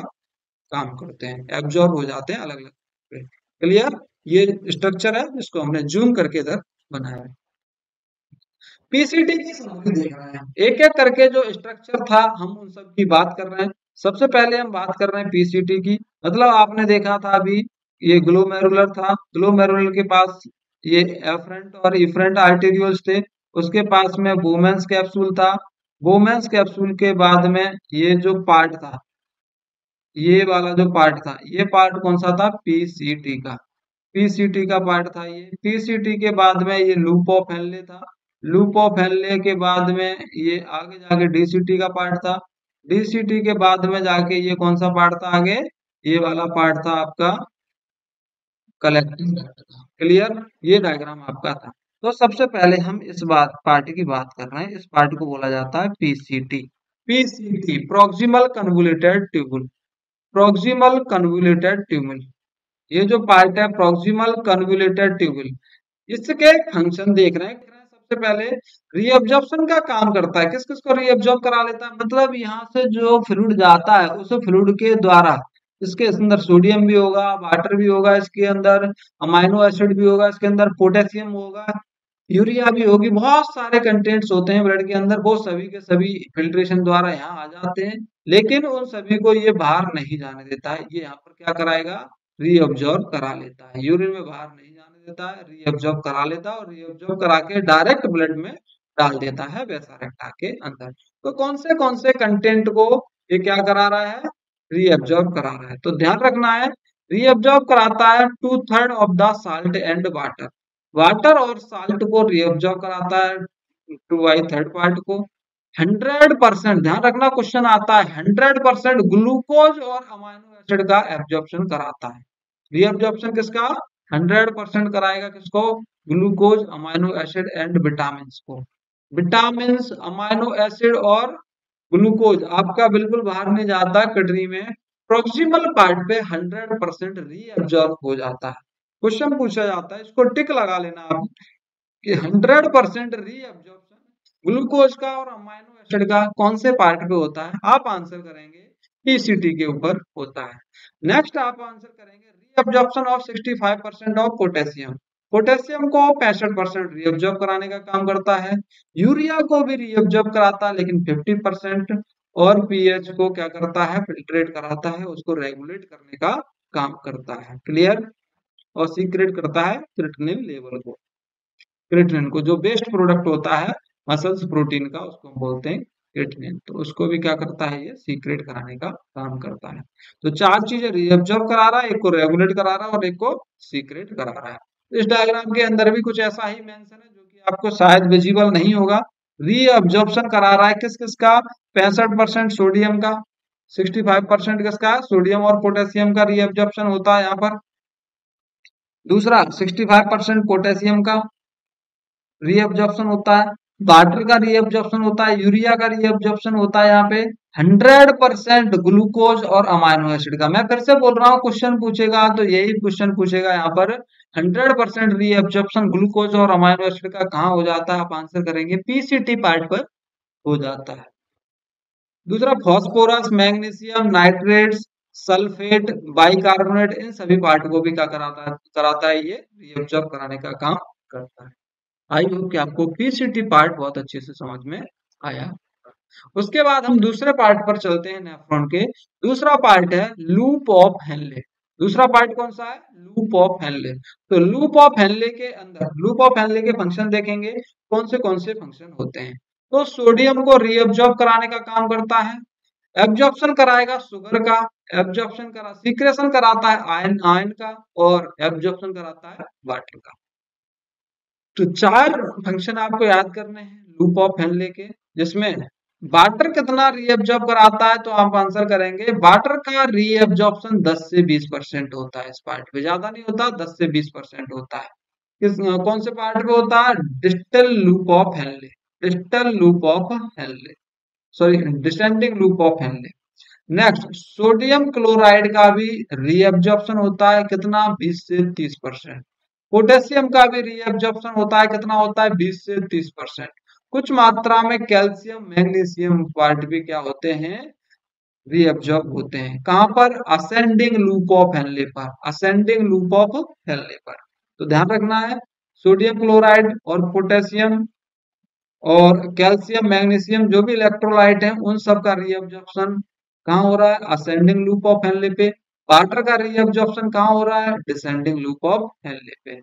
काम करते हैं। एब्जॉर्ब हो जाते हैं अलग अलग क्लियर ये स्ट्रक्चर है जिसको हमने जूम करके इधर बनाया है। पीसीटी की देख रहे हैं। एक एक करके जो स्ट्रक्चर था, हम उन सब की बात कर रहे हैं। सबसे पहले हम बात कर रहे हैं पीसीटी की। मतलब आपने देखा था अभी, ये ग्लोमेरुलर था। ग्लोमेरुलर के पास ये एफरेंट और इफरेंट आर्टेरियोल्स थे। उसके पास में वोमेंस कैप्सूल था। वोमेंस कैप्सूल के बाद में ये जो पार्ट था, ये वाला जो पार्ट था, ये पार्ट कौन सा था? पीसीटी का। पीसीटी का पार्ट था ये। पीसीटी के बाद में ये लूप ऑफ़ हेनले था। लूप ऑफ़ हेनले के बाद में ये आगे जाके डीसीटी का पार्ट था। डीसीटी के बाद में जाके ये कौन सा पार्ट था आगे? ये वाला पार्ट था आपका कलेक्टिंग क्लियर ये डायग्राम आपका था। तो सबसे पहले हम इस बात, पार्ट की बात कर रहे हैं। इस पार्ट को बोला जाता है PCT PCT proximal convoluted tubule proximal convoluted tubule ये जो पार्ट है प्रोक्सिमल कन्वुलेटेड ट्यूबुल इसके फ़ंक्शन देख रहे हैं। सबसे पहले रीअब्जॉर्प्शन का काम करता है। किस किस को रीअब्जॉर्ब करा लेता है? मतलब यहाँ से जो फ्लूड जाता है, उस फ्लूड के द्वारा। इसके अंदर सोडियम भी होगा वाटर भी होगा, इसके अंदर अमाइनो एसिड भी होगा, इसके अंदर पोटेशियम होगा यूरिया भी होगी। बहुत सारे कंटेंट्स होते हैं ब्लड के अंदर, वो सभी के सभी फिल्ट्रेशन द्वारा यहाँ आ जाते हैं। लेकिन उन सभी को ये बाहर नहीं जाने देता है। ये यहाँ पर क्या कराएगा? रीअब्जॉर्ब करा लेता है। यूरिन में बाहर नहीं देता है रीअब्जॉर्ब करा लेता है और रीअब्जॉर्ब करा के डायरेक्ट ब्लड में डाल देता है वैसा रेक्टा के अंदर। तो कौन से कौन से कंटेंट को ये क्या करा रहा है? रीअब्जॉर्ब करा रहा है। तो ध्यान रखना है रीअब्जॉर्ब कराता है two third of the salt and water water और साल्ट को रीअब्जॉर्ब कराता है टू बाई थर्ड पार्ट को। हंड्रेड परसेंट ध्यान रखना क्वेश्चन आता है हंड्रेड परसेंट ग्लूकोज और अमाइनो एसिड का एब्जॉर्प्शन कराता है। रीअब्जॉर्प्शन किसका? हंड्रेड परसेंट कराएगा किसको? Glucose, amino acid and vitamin को। विटामिन अमाइनो एसिड और ग्लूकोज। आपका बिल्कुल बाहर नहीं जाता कटरी में। प्रोक्सिमल पार्ट पे हंड्रेड परसेंट रीअब्जॉर्ब हो जाता है। क्वेश्चन पूछा जाता है, इसको टिक लगा लेना आप, कि हंड्रेड परसेंट रीअब्जॉर्प्शन ग्लूकोज का और अमाइनो एसिड का कौन से पार्ट पे होता है? आप आंसर करेंगे पीसीटी के ऊपर होता है। नेक्स्ट आप आंसर करेंगे reabsorption of 65 percent of potassium potassium को पैंसठ परसेंट रीअब्जॉर्ब कराने का काम करता है। यूरिया को भी रीअब्जॉर्ब कराता है, लेकिन 50 परसेंट और पीएच को क्या करता है? फिल्ट्रेट कराता है, उसको रेगुलेट करने का काम करता है। क्लियर और सीक्रेट करता है क्रिटनिन लेवल को। क्रिटनिन को जो बेस्ट प्रोडक्ट होता है मसल्स प्रोटीन का, उसको हम बोलते हैं क्रिटनिन तो उसको भी क्या करता है ये सीक्रेट कराने का काम करता है। तो चार चीज़ें रीअब्जॉर्व करा रहा है एक को रेगुलेट करा रहा है और एक को सीक्रेट करा रहा है। इस डायग्राम के अंदर भी कुछ ऐसा ही मेंशन है जो कि आपको शायद विजिबल नहीं होगा। रीअब्जॉर्प्शन करा रहा है किस किस का पैंसठ परसेंट सोडियम का 65 परसेंट किसका? सोडियम और पोटेशियम का रीअब्जॉर्प्शन होता है यहाँ पर। दूसरा 65 परसेंट पोटेशियम का रीअब्जॉर्प्शन होता है। वाटर का रीअब्जॉर्प्शन होता है यूरिया का रीअब्जॉर्प्शन होता है यहाँ पे। हंड्रेड परसेंट ग्लूकोज और अमाइनो एसिड का। मैं फिर से बोल रहा हूँ क्वेश्चन पूछेगा तो यही क्वेश्चन पूछेगा यहाँ पर। हंड्रेड परसेंट रीअब्जॉर्प्शन ग्लूकोज और अमाइनो एसिड का कहाँ हो जाता है, आप आंसर करेंगे पीसीटी पार्ट पर हो जाता है। दूसरा phosphorus magnesium nitrates sulphate bicarbonate इन सभी पार्ट को भी क्या कराता है कराता है ये रीअब्जॉर्ब कराने का काम करता है। आई होप कि आपको पीसीटी पार्ट बहुत अच्छे से समझ में आया उसके बाद हम दूसरे पार्ट पर चलते हैं नेफ्रॉन के। दूसरा पार्ट है लूप ऑफ़ हेनले दूसरा पार्ट कौन सा है? लूप ऑफ़ हेनले तो लूप ऑफ़ हेनले के अंदर लूप ऑफ़ हेनले के फ़ंक्शन देखेंगे, कौन से कौन से फ़ंक्शन होते हैं। तो सोडियम को रीअब्जॉर्ब कराने का काम करता है। एब्जॉर्प्शन कराएगा शुगर का एब्जॉर्प्शन करा सीक्रेशन कराता है आयन आयन का, और एब्जॉर्प्शन कराता है वाटर का। तो चार फ़ंक्शन आपको याद करने हैं लूप ऑफ़ हेनले के जिसमें वाटर कितना रीअब्जॉर्ब कराता है तो आप आंसर करेंगे वाटर का रीअब्जॉर्प्शन 10 से 20 परसेंट होता है, इस पार्ट पे ज़्यादा नहीं होता 10 से 20 परसेंट होता है। किस, कौन से पार्ट पे होता है? Distal loop of Henle distal loop of Henle sorry descending loop of Henle next sodium chloride का भी रीअब्जॉर्प्शन होता है कितना? 20 से 30 परसेंट पोटेशियम का भी रीअब्जॉर्प्शन होता है, कितना होता है? 20 से 30 परसेंट। कुछ मात्रा में कैल्शियम, मैग्नीशियम पार्ट भी क्या होते हैं? रीअब्जॉर्ब होते हैं। कहाँ पर? असेंडिंग लूप ऑफ़ हेनले पर। असेंडिंग लूप ऑफ़ हेनले पर। तो ध्यान रखना है सोडियम क्लोराइड और पोटेशियम और कैल्शियम मैग्नीशियम जो भी इलेक्ट्रोलाइट है, उन सब का रीअब्जॉर्प्शन कहाँ हो रहा है? असेंडिंग लूप ऑफ़ हेनले पे। वाटर का रीअब्जॉर्प्शन कहाँ हो रहा है? डिसेंडिंग लूप ऑफ़ हेनले पे।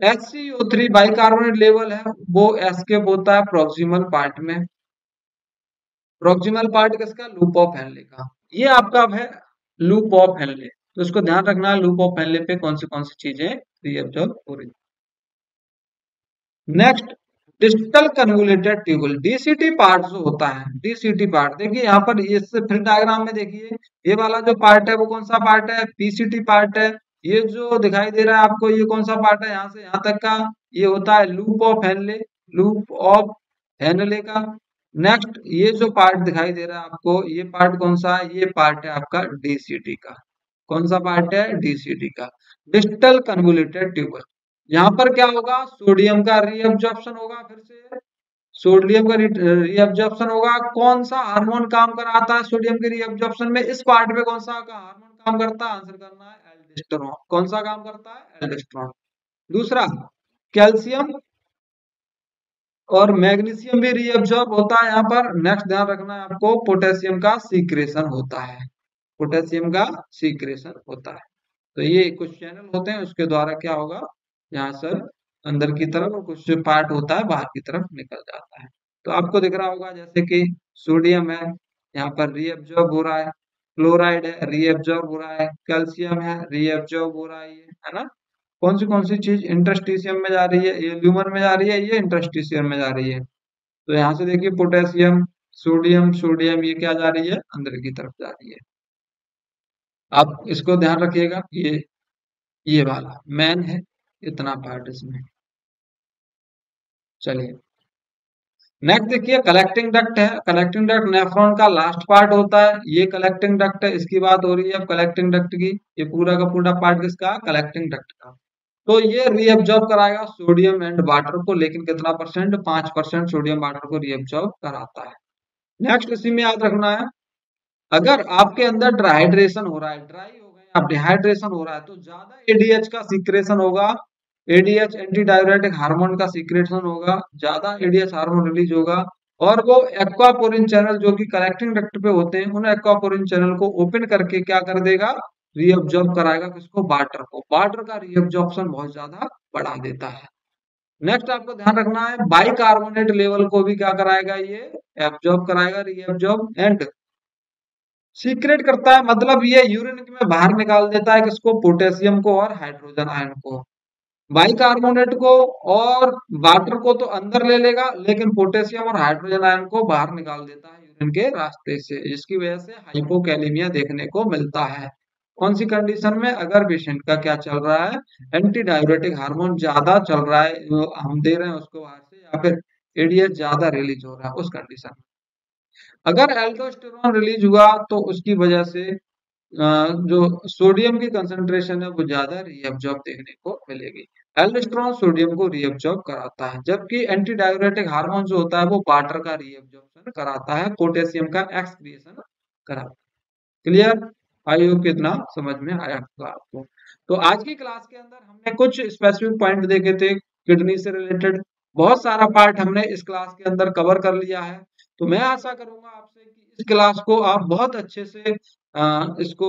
HCO3 बाइकार्बोनेट लेवल है, वो एस्केप होता है प्रोक्सिमल पार्ट में। प्रोक्सिमल पार्ट किसका? लूप ऑफ़ हेनले का। ये आपका है लूप ऑफ़ हेनले तो इसको ध्यान रखना है लूप ऑफ़ हेनले पे कौन सी कौन सी चीज़ें रीअब्जॉर्ब हो रही next digital convoluted tubule DCT part जो होता है डीसीटी पार्ट देखिए यहाँ पर इससे फिर डायग्राम में देखिए, ये वाला जो पार्ट है वो कौन सा पार्ट है? पीसीटी पार्ट है। ये जो दिखाई दे रहा है आपको, ये कौन सा पार्ट है? यहाँ से यहाँ तक का ये होता है loop of Henle loop of Henle का। नेक्स्ट ये जो पार्ट दिखाई दे रहा है आपको, ये पार्ट कौन सा है? ये पार्ट है आपका डीसीटी का। कौन सा पार्ट है? डीसीटी का। Digital convoluted tubule. यहाँ पर क्या होगा? सोडियम का रीअब्जॉर्प्शन होगा, फिर से सोडियम का रीअब्जॉर्प्शन होगा। कौन सा हार्मोन काम कराता है सोडियम के रीअब्जॉर्प्शन में? इस पार्ट में कौन सा हार्मोन काम करता है? आंसर करना है एल्डेस्टेरोन कौन सा काम करता है? एल्डेस्टेरोन दूसरा कैल्शियम और मैग्नीशियम भी रीअब्जॉर्ब होता है यहाँ पर। नेक्स्ट ध्यान रखना है आपको पोटेशियम का सीक्रेशन होता है। पोटेशियम का सीक्रेशन होता है। तो ये कुछ चैनल होते हैं, उसके द्वारा क्या होगा? यहाँ से अंदर की तरफ़ और कुछ जो पार्ट होता है, बाहर की तरफ़ निकल जाता है। तो आपको दिख रहा होगा जैसे कि सोडियम है, यहाँ पर रीअब्जॉर्ब हो रहा है क्लोराइड है रीअब्जॉर्ब हो रहा है कैल्शियम है रीअब्जॉर्ब हो रहा है है ना? कौन सी कौन सी चीज़ इंटरस्टिशियम में जा रही है? ये ल्यूमर में जा रही है, ये इंटरस्टिशियम में जा रही है। तो यहाँ से देखिए पोटेशियम सोडियम सोडियम ये क्या जा रही है? अंदर की तरफ़ जा रही है। आप इसको ध्यान रखिएगा ये ये वाला मैन है। इतना पार्ट इसमें। चलिए। नेक्स्ट देखिए कलेक्टिंग डक्ट है। कलेक्टिंग डक्ट नेफ्रॉन का लास्ट पार्ट होता है। ये कलेक्टिंग डक्ट है, इसकी बात हो रही है अब कलेक्टिंग डक्ट की। ये पूरा का पूरा पार्ट किसका? कलेक्टिंग डक्ट का। तो ये रीअब्जॉर्ब कराएगा सोडियम एंड वाटर को, लेकिन कितना परसेंट पाँच परसेंट सोडियम वाटर को रीअब्जॉर्ब कराता है। नेक्स्ट इसी में याद रखना है। अगर आपके अंदर ड्राइड्रेशन हो रहा है ड्राई हो गए, आप डिहाइड्रेशन हो रहा है तो ज़्यादा एडीएच का सीक्रेशन होगा। एडीएच एंटी डायरेटिक हार्मोन का सीक्रेशन होगा, ज़्यादा एडीएच हार्मोन रिलीज़ होगा, और वो एक्वापोरिन चैनल जो कि कलेक्टिंग डक्ट पे होते हैं, उन एक्वापोरिन चैनल को ओपन करके क्या कर देगा? रीअब्जॉर्ब कराएगा किसको? वाटर को। वाटर का रीअब्जॉर्प्शन बहुत ज़्यादा बढ़ा देता है। नेक्स्ट आपको ध्यान रखना है बाइकार्बोनेट लेवल को भी क्या कराएगा ये? एब्जॉर्ब कराएगा रीअब्जॉर्ब एंड सीक्रेट करता है। मतलब ये यूरिन में बाहर निकाल देता है किसको? पोटेशियम को और हाइड्रोजन आयन को। बाइकार्बोनेट को और वाटर को तो अंदर ले लेगा, लेकिन पोटेशियम और हाइड्रोजन आयन को बाहर निकाल देता है यूरिन के रास्ते से, जिसकी वजह से हाइपोकैलेमिया देखने को मिलता है। कौन सी कंडीशन में? अगर पेशेंट का क्या चल रहा है? एंटी डायबिटिक हार्मोन ज़्यादा चल रहा है हम दे रहे हैं उसको बाहर से, या फिर एडीएच ज़्यादा रिलीज़ हो रहा है, उस कंडीशन में। अगर एल्डोस्टेरोन रिलीज़ हुआ तो उसकी वजह से जो सोडियम की कंसंट्रेशन है, वो ज़्यादा रीअब्जॉर्ब देखने को मिलेगी। एल्डोस्टेरोन सोडियम को रीअब्जॉर्ब कराता है, जबकि एंटी डायबिटिक हार्मोन जो होता है, वो वाटर का रीअब्जॉर्प्शन कराता है पोटेशियम का एक्सक्रिएशन कराता है। क्लियर आई होप कितना समझ में आया होगा आपको। तो आज की क्लास के अंदर हमने कुछ स्पेसिफिक पॉइंट देखे थे किडनी से रिलेटेड बहुत सारा पार्ट हमने इस क्लास के अंदर कवर कर लिया है। तो मैं आशा करूँगा आपसे कि इस क्लास को आप बहुत अच्छे से इसको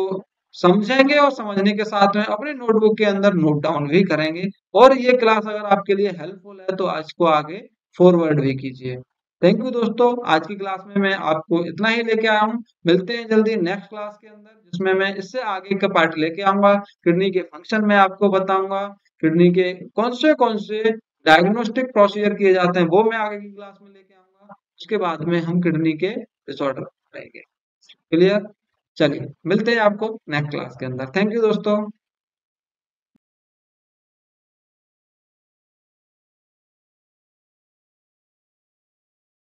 समझेंगे और समझने के साथ में अपने नोटबुक के अंदर नोट डाउन भी करेंगे। और ये क्लास अगर आपके लिए हेल्पफुल है तो आज को आगे फॉरवर्ड भी कीजिए। थैंक यू दोस्तों। आज की क्लास में मैं आपको इतना ही लेके आया हूँ। मिलते हैं जल्दी नेक्स्ट क्लास के अंदर, जिसमें मैं इससे आगे का पार्ट लेके आऊँगा। किडनी के फ़ंक्शन में आपको बताऊँगा। किडनी के कौन से कौन से डायग्नोस्टिक प्रोसीजर किए जाते हैं, वो मैं आगे की क्लास में लेके आऊँगा। उसके बाद में हम किडनी के डिसऑर्डर रहेंगे क्लियर चलिए मिलते हैं आपको नेक्स्ट क्लास के अंदर। थैंक यू दोस्तों।